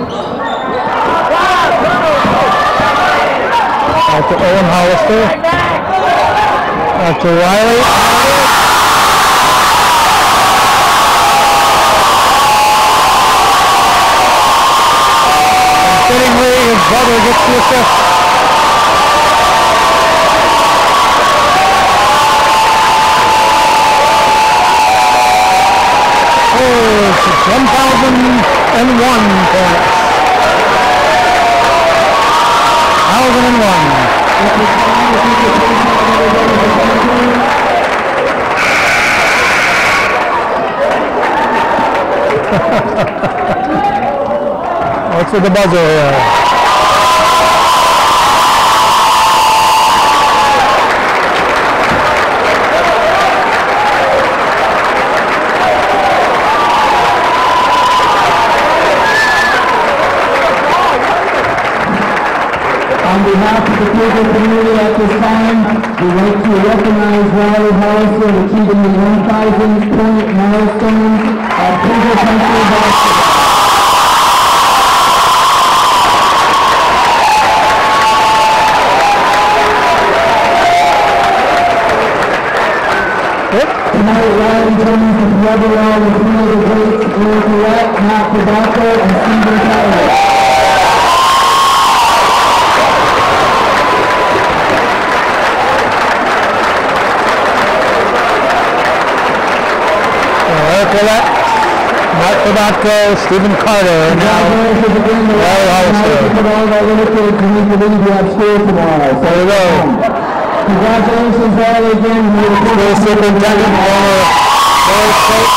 Out to Owen Hollister. Out to Rylee. Fittingly, his brother gets the assist. Oh, it's 1,001 points. 1,001. What's with the buzzer here? On behalf of the Cleveland community at this time, we'd like to recognize Rylee Hollister achieving the 1,000th point milestone at Cleveland Country Basketball. Tonight, Rylee joins the forever wall with three of the greats, Eric Lett, Matt Tobacco, and Stephen Tyler. Willett, Mark Tabasco, Stephen Carter, and now Rylee Hollister. We There you go. Congratulations, Rylee, again. We School superintendent, former Board State.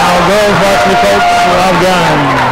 Now girls varsity coach, Rob Gunn.